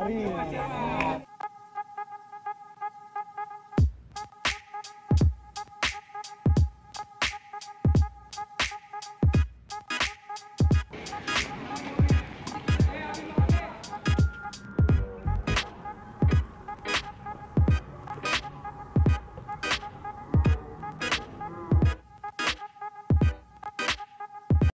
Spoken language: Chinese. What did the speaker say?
अरे